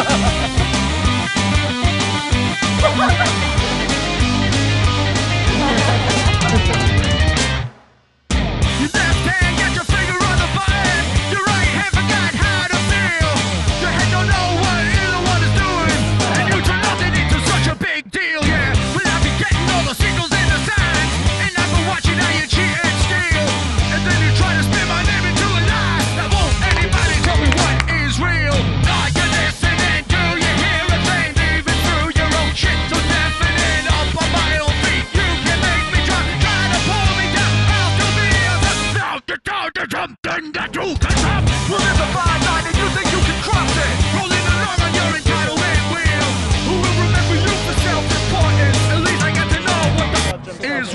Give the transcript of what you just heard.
¡Ja! is